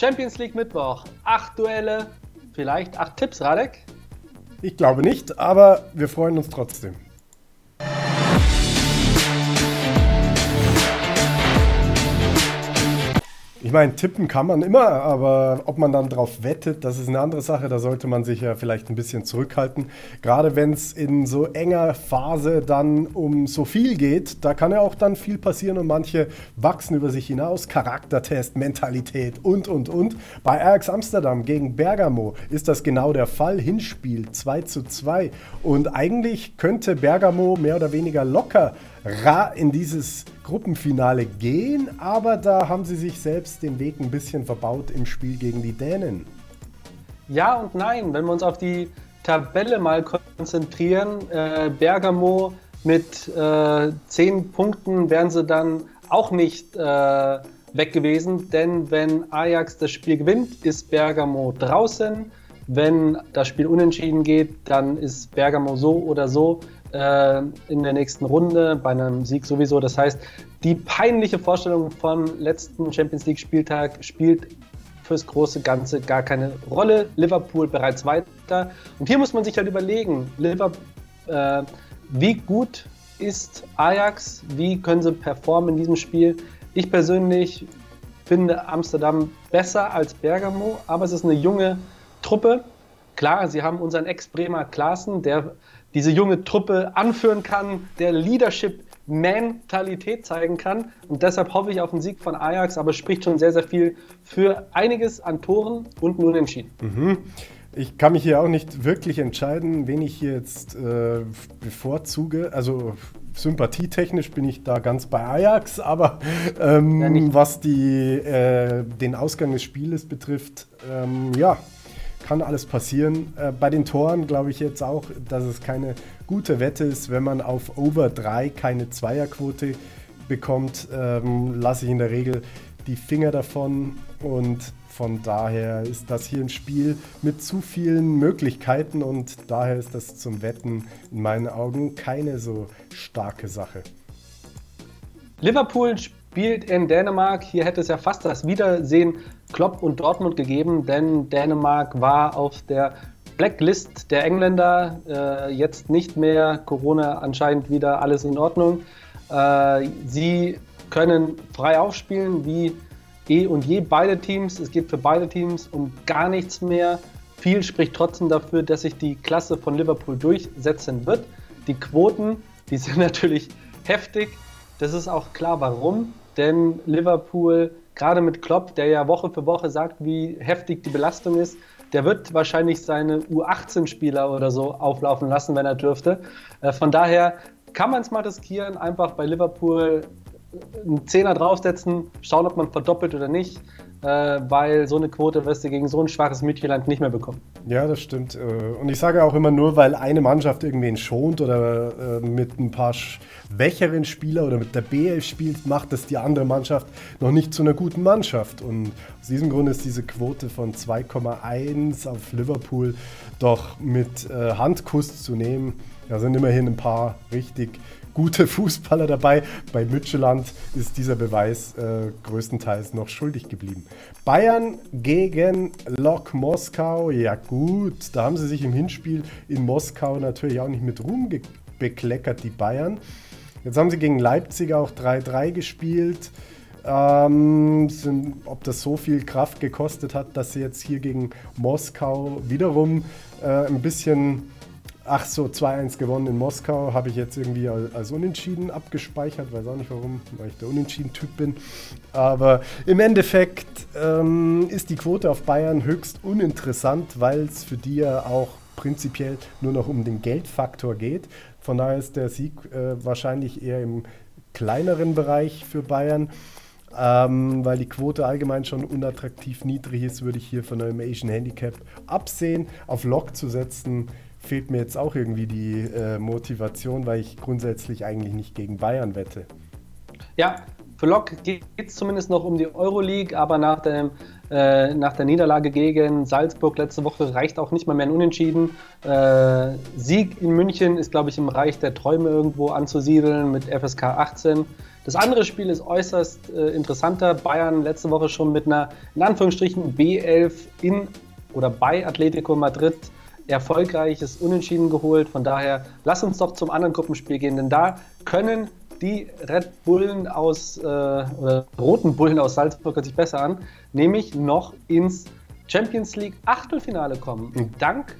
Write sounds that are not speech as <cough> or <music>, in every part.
Champions League Mittwoch. Acht Duelle, vielleicht acht Tipps, Radek? Ich glaube nicht, aber wir freuen uns trotzdem. Ich meine, tippen kann man immer, aber ob man dann drauf wettet, das ist eine andere Sache. Da sollte man sich ja vielleicht ein bisschen zurückhalten. Gerade wenn es in so enger Phase dann um so viel geht, da kann ja auch dann viel passieren und manche wachsen über sich hinaus. Charaktertest, Mentalität und, und, und. Bei Ajax Amsterdam gegen Bergamo ist das genau der Fall. Hinspiel 2 zu 2. Und eigentlich könnte Bergamo mehr oder weniger locker in dieses Gruppenfinale gehen, aber da haben sie sich selbst den Weg ein bisschen verbaut im Spiel gegen die Dänen. Ja und nein, wenn wir uns auf die Tabelle mal konzentrieren, äh, Bergamo mit äh, 10 Punkten wären sie dann auch nicht äh, weg gewesen, denn wenn Ajax das Spiel gewinnt, ist Bergamo draußen. Wenn das Spiel unentschieden geht, dann ist Bergamo so oder so äh, in der nächsten Runde, bei einem Sieg sowieso. Das heißt, die peinliche Vorstellung vom letzten Champions League Spieltag spielt fürs große Ganze gar keine Rolle. Liverpool bereits weiter. Und hier muss man sich halt überlegen, Liverpool, äh, wie gut ist Ajax, wie können sie performen in diesem Spiel. Ich persönlich finde Amsterdam besser als Bergamo, aber es ist eine junge Truppe. Klar, sie haben unseren Ex-Bremer Klaassen, der diese junge Truppe anführen kann, der Leadership Mentalität zeigen kann. Und deshalb hoffe ich auf einen Sieg von Ajax, aber spricht schon sehr, sehr viel für einiges an Toren und nun entschieden. Mhm. Ich kann mich hier auch nicht wirklich entscheiden, wen ich hier jetzt äh, bevorzuge. Also sympathietechnisch bin ich da ganz bei Ajax, aber ähm, ja, was die, äh, den Ausgang des Spieles betrifft, ähm, ja, kann alles passieren. Äh, bei den Toren glaube ich jetzt auch, dass es keine gute Wette ist, wenn man auf Over 3 keine Zweierquote bekommt, ähm, lasse ich in der Regel die Finger davon und von daher ist das hier ein Spiel mit zu vielen Möglichkeiten und daher ist das zum Wetten in meinen Augen keine so starke Sache. Liverpool spielt in Dänemark. Hier hätte es ja fast das Wiedersehen Klopp und Dortmund gegeben, denn Dänemark war auf der Blacklist der Engländer. Äh, jetzt nicht mehr. Corona anscheinend wieder alles in Ordnung. Äh, sie können frei aufspielen wie eh und je beide Teams. Es geht für beide Teams um gar nichts mehr. Viel spricht trotzdem dafür, dass sich die Klasse von Liverpool durchsetzen wird. Die Quoten, die sind <laughs> natürlich heftig. Das ist auch klar, warum denn Liverpool, gerade mit Klopp, der ja Woche für Woche sagt, wie heftig die Belastung ist, der wird wahrscheinlich seine U18-Spieler oder so auflaufen lassen, wenn er dürfte. Äh, von daher kann man es mal riskieren, einfach bei Liverpool einen Zehner draufsetzen, schauen, ob man verdoppelt oder nicht weil so eine Quote wirst du gegen so ein schwaches Midtjylland nicht mehr bekommen. Ja, das stimmt. Äh, und ich sage auch immer nur, weil eine Mannschaft irgendwen schont oder äh, mit ein paar schwächeren Spielern oder mit der BL spielt, macht das die andere Mannschaft noch nicht zu einer guten Mannschaft. Und aus diesem Grund ist diese Quote von 2,1 auf Liverpool doch mit äh, Handkuss zu nehmen. Da sind immerhin ein paar richtig gute Fußballer dabei. Bei Mütscheland ist dieser Beweis äh, größtenteils noch schuldig geblieben. Bayern gegen Lok Moskau. Ja gut, da haben sie sich im Hinspiel in Moskau natürlich auch nicht mit Ruhm bekleckert, die Bayern. Jetzt haben sie gegen Leipzig auch 3-3 gespielt. Ähm, sind, ob das so viel Kraft gekostet hat, dass sie jetzt hier gegen Moskau wiederum äh, ein bisschen Ach so, 2-1 gewonnen in Moskau, habe ich jetzt irgendwie als Unentschieden abgespeichert. Weiß auch nicht warum, weil ich der Unentschieden-Typ bin. Aber im Endeffekt ähm, ist die Quote auf Bayern höchst uninteressant, weil es für die ja auch prinzipiell nur noch um den Geldfaktor geht. Von daher ist der Sieg äh, wahrscheinlich eher im kleineren Bereich für Bayern. Ähm, weil die Quote allgemein schon unattraktiv niedrig ist, würde ich hier von einem Asian Handicap absehen. Auf Lock zu setzen, fehlt mir jetzt auch irgendwie die äh, Motivation, weil ich grundsätzlich eigentlich nicht gegen Bayern wette. Ja, für Lok geht es zumindest noch um die Euroleague, aber nach, dem, äh, nach der Niederlage gegen Salzburg letzte Woche reicht auch nicht mal mehr ein Unentschieden. Äh, Sieg in München ist, glaube ich, im Reich der Träume irgendwo anzusiedeln mit FSK 18. Das andere Spiel ist äußerst äh, interessanter. Bayern letzte Woche schon mit einer, in Anführungsstrichen, B11 in oder bei Atletico Madrid erfolgreiches Unentschieden geholt. Von daher, lass uns doch zum anderen Gruppenspiel gehen, denn da können die Red Bullen aus, äh, oder Roten Bullen aus Salzburg hört sich besser an, nämlich noch ins Champions League Achtelfinale kommen. Mhm. Dank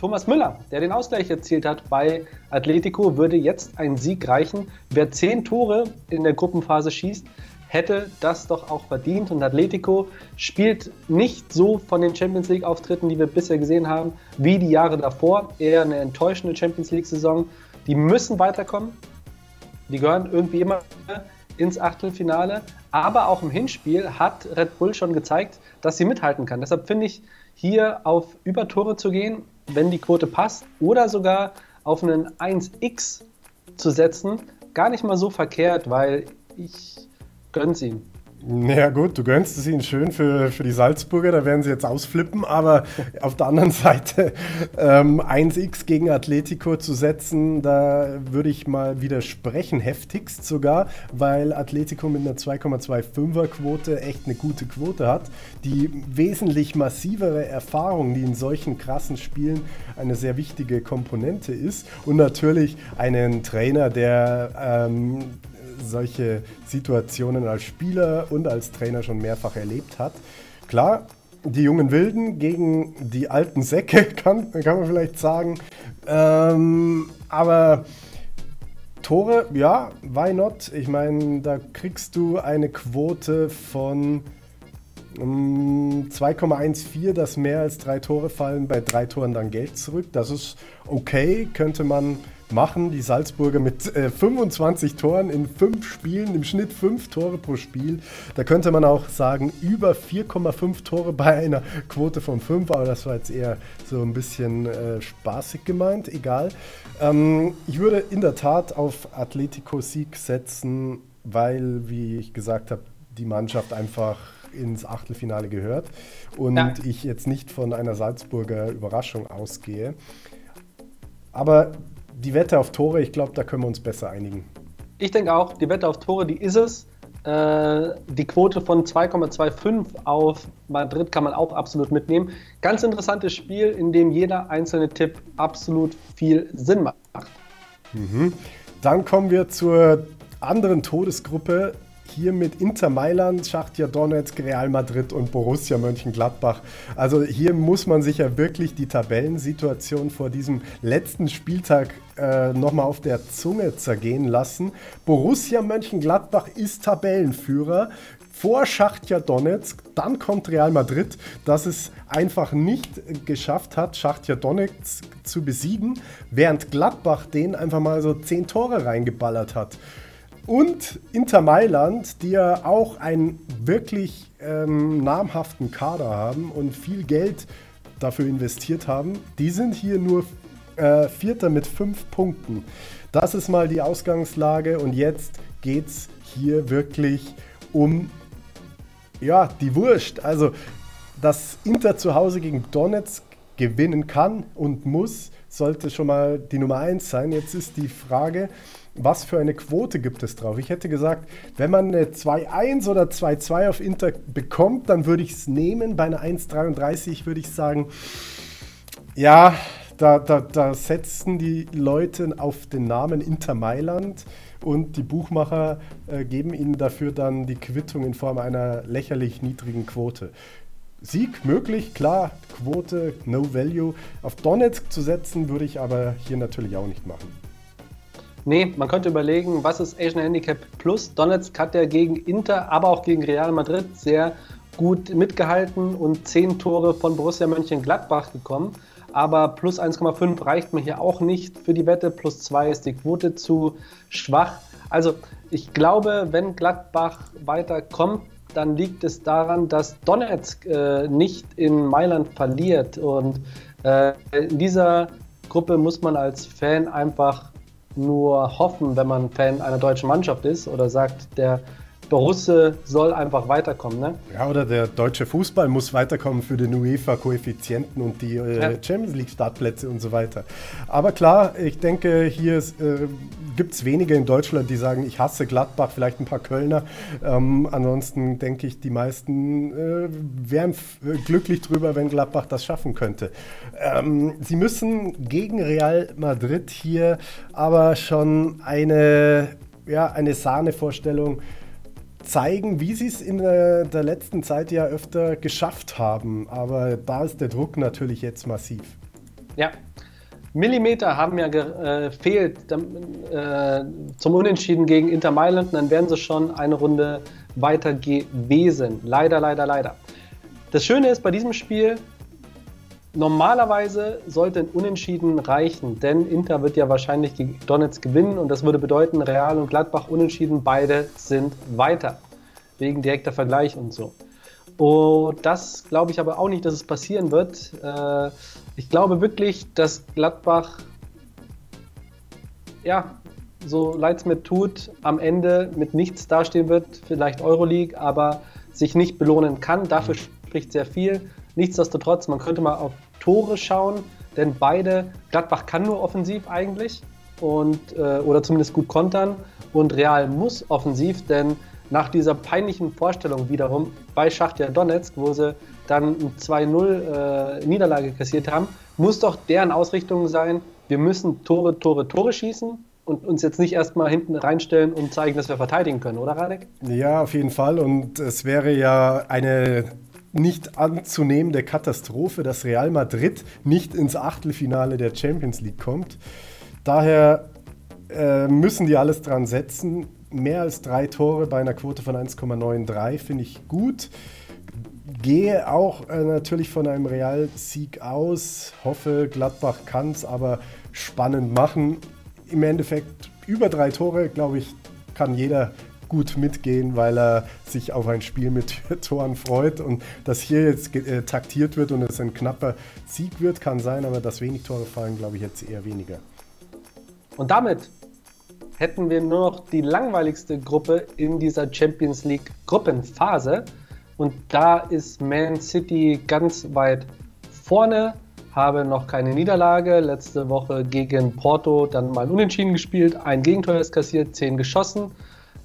Thomas Müller, der den Ausgleich erzielt hat bei Atletico, würde jetzt ein Sieg reichen. Wer zehn Tore in der Gruppenphase schießt, hätte das doch auch verdient. Und Atletico spielt nicht so von den Champions League-Auftritten, die wir bisher gesehen haben, wie die Jahre davor. Eher eine enttäuschende Champions League-Saison. Die müssen weiterkommen. Die gehören irgendwie immer ins Achtelfinale. Aber auch im Hinspiel hat Red Bull schon gezeigt, dass sie mithalten kann. Deshalb finde ich, hier auf Übertore zu gehen, wenn die Quote passt, oder sogar auf einen 1x zu setzen, gar nicht mal so verkehrt, weil ich gönn's ihm. Ja gut, du gönnst es ihnen schön für, für die Salzburger, da werden sie jetzt ausflippen, aber <laughs> auf der anderen Seite ähm, 1x gegen Atletico zu setzen, da würde ich mal widersprechen, heftigst sogar, weil Atletico mit einer 2,25er Quote echt eine gute Quote hat, die wesentlich massivere Erfahrung, die in solchen krassen Spielen eine sehr wichtige Komponente ist und natürlich einen Trainer, der ähm, solche Situationen als Spieler und als Trainer schon mehrfach erlebt hat. Klar, die jungen Wilden gegen die alten Säcke, <laughs> kann, kann man vielleicht sagen. Ähm, aber Tore, ja, why not? Ich meine, da kriegst du eine Quote von 2,14, dass mehr als drei Tore fallen, bei drei Toren dann Geld zurück. Das ist okay, könnte man machen die Salzburger mit äh, 25 Toren in fünf Spielen, im Schnitt fünf Tore pro Spiel. Da könnte man auch sagen, über 4,5 Tore bei einer Quote von 5, aber das war jetzt eher so ein bisschen äh, spaßig gemeint, egal. Ähm, ich würde in der Tat auf Atletico-Sieg setzen, weil, wie ich gesagt habe, die Mannschaft einfach ins Achtelfinale gehört und ja. ich jetzt nicht von einer Salzburger Überraschung ausgehe. Aber die Wette auf Tore, ich glaube, da können wir uns besser einigen. Ich denke auch, die Wette auf Tore, die ist es. Äh, die Quote von 2,25 auf Madrid kann man auch absolut mitnehmen. Ganz interessantes Spiel, in dem jeder einzelne Tipp absolut viel Sinn macht. Mhm. Dann kommen wir zur anderen Todesgruppe, hier mit Inter Mailand, Schachtja Donetsk, Real Madrid und Borussia Mönchengladbach. Also hier muss man sich ja wirklich die Tabellensituation vor diesem letzten Spieltag äh, nochmal auf der Zunge zergehen lassen. Borussia Mönchengladbach ist Tabellenführer vor Schachtja Donetsk, dann kommt Real Madrid, das es einfach nicht geschafft hat, Schachtja Donetsk zu besiegen, während Gladbach den einfach mal so zehn Tore reingeballert hat. Und Inter Mailand, die ja auch einen wirklich ähm, namhaften Kader haben und viel Geld dafür investiert haben, die sind hier nur äh, Vierter mit fünf Punkten. Das ist mal die Ausgangslage und jetzt geht es hier wirklich um ja, die Wurst. Also, dass Inter zu Hause gegen Donetsk gewinnen kann und muss, sollte schon mal die Nummer eins sein. Jetzt ist die Frage, was für eine Quote gibt es drauf? Ich hätte gesagt, wenn man eine 2-1 oder 2-2 auf Inter bekommt, dann würde ich es nehmen. Bei einer 1-33 würde ich sagen, ja, da, da, da setzen die Leute auf den Namen Inter Mailand und die Buchmacher äh, geben ihnen dafür dann die Quittung in Form einer lächerlich niedrigen Quote. Sieg möglich, klar, Quote, no value. Auf Donetsk zu setzen, würde ich aber hier natürlich auch nicht machen. Nee, man könnte überlegen, was ist Asian Handicap Plus? Donetsk hat ja gegen Inter, aber auch gegen Real Madrid sehr gut mitgehalten und 10 Tore von Borussia Mönchengladbach gekommen. Aber plus 1,5 reicht mir hier auch nicht für die Wette. Plus 2 ist die Quote zu schwach. Also ich glaube, wenn Gladbach weiterkommt, dann liegt es daran, dass Donetsk äh, nicht in Mailand verliert. Und äh, in dieser Gruppe muss man als Fan einfach nur hoffen, wenn man Fan einer deutschen Mannschaft ist oder sagt, der Borusse soll einfach weiterkommen. Ne? Ja, oder der deutsche Fußball muss weiterkommen für den UEFA-Koeffizienten und die äh, ja. Champions League-Startplätze und so weiter. Aber klar, ich denke, hier äh, gibt es wenige in Deutschland, die sagen, ich hasse Gladbach, vielleicht ein paar Kölner. Ähm, ansonsten denke ich, die meisten äh, wären glücklich drüber, wenn Gladbach das schaffen könnte. Ähm, sie müssen gegen Real Madrid hier aber schon eine, ja, eine Sahnevorstellung zeigen, wie sie es in der, der, letzten Zeit ja öfter geschafft haben. Aber da ist der Druck natürlich jetzt massiv. Ja, Millimeter haben ja gefehlt äh, zum Unentschieden gegen Inter Mailand. dann wären sie schon eine Runde weiter gewesen. Leider, leider, leider. Das Schöne ist bei diesem Spiel, normalerweise sollte ein Unentschieden reichen, denn Inter wird ja wahrscheinlich gegen Donetsk gewinnen und das würde bedeuten, Real und Gladbach unentschieden, beide sind weiter. Wegen direkter Vergleich und so. Und das glaube ich aber auch nicht, dass es passieren wird. Äh, ich glaube wirklich, dass Gladbach, ja, so leid es mir tut, am Ende mit nichts dastehen wird, vielleicht Euroleague, aber sich nicht belohnen kann. Dafür spricht sehr viel. Nichtsdestotrotz, man könnte mal auf Tore schauen, denn beide, Gladbach kann nur offensiv eigentlich und, äh, oder zumindest gut kontern und Real muss offensiv, denn nach dieser peinlichen Vorstellung wiederum bei Schachtja Donetsk, wo sie dann 2-0 äh, Niederlage kassiert haben, muss doch deren Ausrichtung sein, wir müssen Tore, Tore, Tore schießen und uns jetzt nicht erstmal hinten reinstellen und zeigen, dass wir verteidigen können, oder Radek? Ja, auf jeden Fall. Und es wäre ja eine nicht anzunehmende Katastrophe, dass Real Madrid nicht ins Achtelfinale der Champions League kommt. Daher äh, müssen die alles dran setzen, mehr als drei Tore bei einer Quote von 1,93 finde ich gut. Gehe auch äh, natürlich von einem Real-Sieg aus. Hoffe, Gladbach kann es aber spannend machen. Im Endeffekt über drei Tore, glaube ich, kann jeder gut mitgehen, weil er sich auf ein Spiel mit <laughs> Toren freut. Und dass hier jetzt äh, taktiert wird und es ein knapper Sieg wird, kann sein, aber dass wenig Tore fallen, glaube ich jetzt eher weniger. Und damit hätten wir nur noch die langweiligste Gruppe in dieser Champions League Gruppenphase. Und da ist Man City ganz weit vorne, habe noch keine Niederlage. Letzte Woche gegen Porto dann mal unentschieden gespielt, ein Gegentor ist kassiert, zehn geschossen.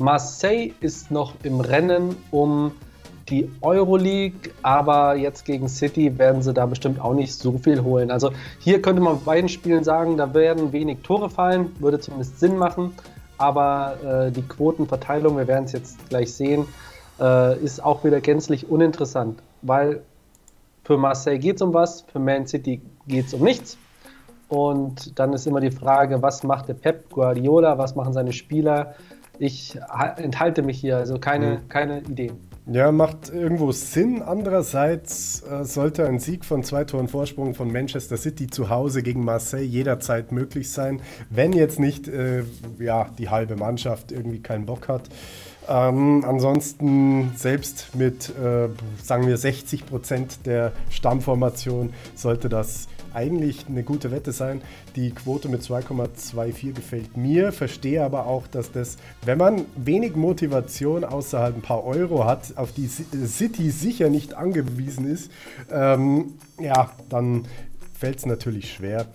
Marseille ist noch im Rennen um die Euroleague, aber jetzt gegen City werden sie da bestimmt auch nicht so viel holen. Also hier könnte man bei beiden Spielen sagen, da werden wenig Tore fallen, würde zumindest Sinn machen, aber äh, die Quotenverteilung, wir werden es jetzt gleich sehen, äh, ist auch wieder gänzlich uninteressant, weil für Marseille geht es um was, für Man City geht es um nichts. Und dann ist immer die Frage, was macht der Pep Guardiola, was machen seine Spieler? Ich enthalte mich hier, also keine, mhm. keine Ideen. Ja, macht irgendwo Sinn. Andererseits äh, sollte ein Sieg von zwei Toren Vorsprung von Manchester City zu Hause gegen Marseille jederzeit möglich sein, wenn jetzt nicht äh, ja, die halbe Mannschaft irgendwie keinen Bock hat. Ähm, ansonsten selbst mit, äh, sagen wir, 60 Prozent der Stammformation sollte das eigentlich eine gute Wette sein. Die Quote mit 2,24 gefällt mir, verstehe aber auch, dass das, wenn man wenig Motivation außerhalb ein paar Euro hat, auf die City sicher nicht angewiesen ist, ähm, ja, dann fällt es natürlich schwer.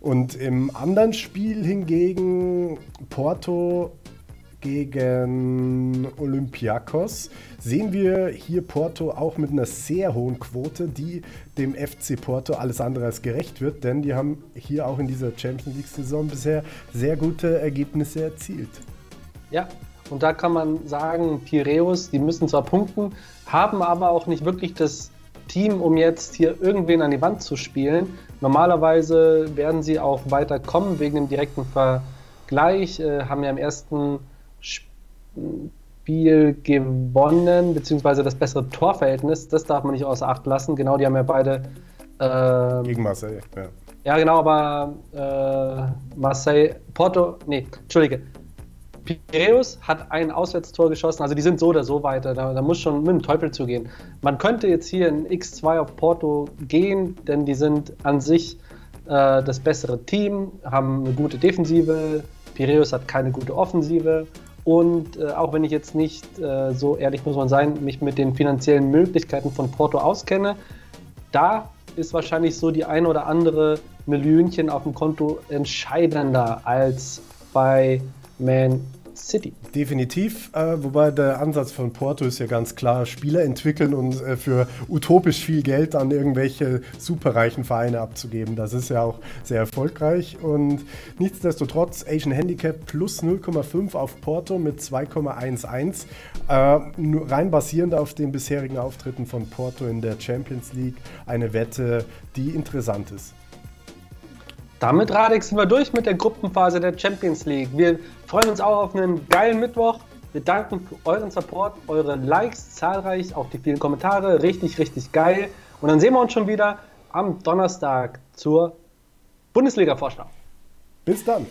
Und im anderen Spiel hingegen Porto gegen Olympiakos sehen wir hier Porto auch mit einer sehr hohen Quote, die dem FC Porto alles andere als gerecht wird, denn die haben hier auch in dieser Champions League-Saison bisher sehr gute Ergebnisse erzielt. Ja, und da kann man sagen, Piräus, die müssen zwar punkten, haben aber auch nicht wirklich das Team, um jetzt hier irgendwen an die Wand zu spielen. Normalerweise werden sie auch weiterkommen wegen dem direkten Vergleich, äh, haben ja im ersten Spiel gewonnen, beziehungsweise das bessere Torverhältnis, das darf man nicht außer Acht lassen. Genau, die haben ja beide. Äh, Gegen Marseille, ja. Ja, genau, aber äh, Marseille, Porto, nee, Entschuldige. Piraeus hat ein Auswärtstor geschossen, also die sind so oder so weiter, da, da muss schon mit dem Teufel zugehen. Man könnte jetzt hier in X2 auf Porto gehen, denn die sind an sich äh, das bessere Team, haben eine gute Defensive, Piraeus hat keine gute Offensive Und äh, auch wenn ich jetzt nicht, äh, so ehrlich muss man sein, mich mit den finanziellen Möglichkeiten von Porto auskenne, da ist wahrscheinlich so die ein oder andere Millionchen auf dem Konto entscheidender als bei Man City. Definitiv, äh, wobei der Ansatz von Porto ist ja ganz klar, Spieler entwickeln und äh, für utopisch viel Geld an irgendwelche superreichen Vereine abzugeben. Das ist ja auch sehr erfolgreich und nichtsdestotrotz Asian Handicap plus 0,5 auf Porto mit 2,11. Äh, rein basierend auf den bisherigen Auftritten von Porto in der Champions League eine Wette, die interessant ist. Damit, Radek, sind wir durch mit der Gruppenphase der Champions League. Wir freuen uns auch auf einen geilen Mittwoch. Wir danken für euren Support, eure Likes zahlreich, auch die vielen Kommentare. Richtig, richtig geil. Und dann sehen wir uns schon wieder am Donnerstag zur Bundesliga-Vorschau. Bis dann.